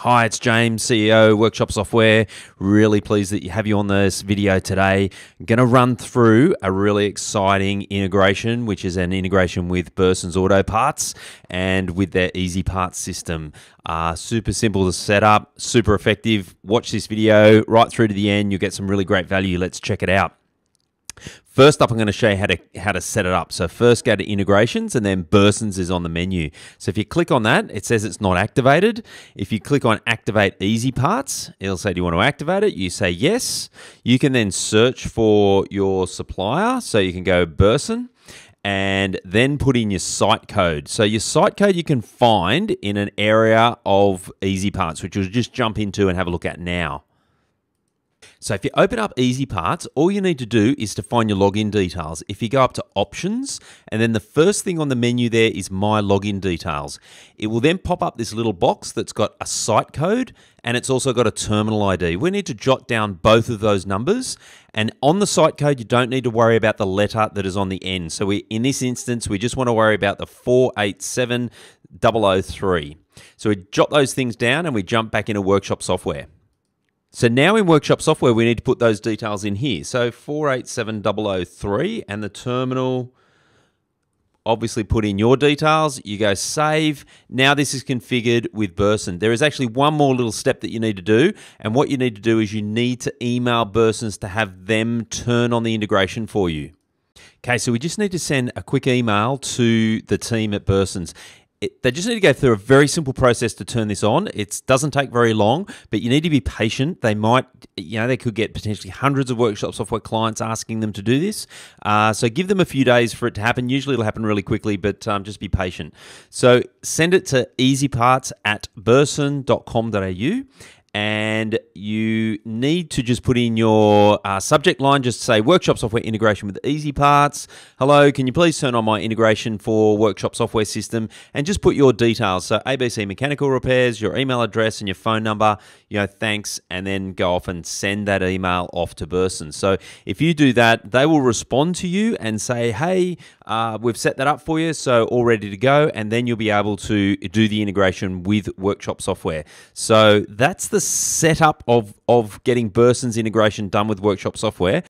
Hi, it's James, CEO Workshop Software. Really pleased that you have you on this video today. I'm going to run through a really exciting integration, which is an integration with Burson's Auto Parts and with their EzyParts system. Uh, super simple to set up, super effective. Watch this video right through to the end. You'll get some really great value. Let's check it out. First up, I'm going to show you how to how to set it up. So first go to integrations and then Burson's is on the menu. So if you click on that, it says it's not activated. If you click on activate EzyParts, it'll say, do you want to activate it? You say yes. You can then search for your supplier. So you can go Burson and then put in your site code. So your site code you can find in an area of EzyParts, which we'll just jump into and have a look at now. So if you open up EzyParts, all you need to do is to find your login details. If you go up to Options, and then the first thing on the menu there is My Login Details. It will then pop up this little box that's got a site code, and it's also got a terminal ID. We need to jot down both of those numbers, and on the site code, you don't need to worry about the letter that is on the end. So we, in this instance, we just want to worry about the 487003. So we jot those things down and we jump back into workshop software. So now in Workshop Software, we need to put those details in here. So 487003 and the terminal, obviously put in your details. You go save. Now this is configured with Burson. There is actually one more little step that you need to do. And what you need to do is you need to email Burson's to have them turn on the integration for you. Okay, so we just need to send a quick email to the team at Burson's it, they just need to go through a very simple process to turn this on. It doesn't take very long, but you need to be patient. They might, you know, they could get potentially hundreds of workshop software clients asking them to do this. Uh, so give them a few days for it to happen. Usually it'll happen really quickly, but um, just be patient. So send it to easyparts at burson.com.au and you need to just put in your uh, subject line, just say workshop software integration with EzyParts. Hello, can you please turn on my integration for workshop software system and just put your details. So ABC mechanical repairs, your email address and your phone number, you know, thanks, and then go off and send that email off to Burson. So if you do that, they will respond to you and say, hey, uh, we've set that up for you, so all ready to go, and then you'll be able to do the integration with workshop software. So that's the setup of, of getting Burson's integration done with workshop software.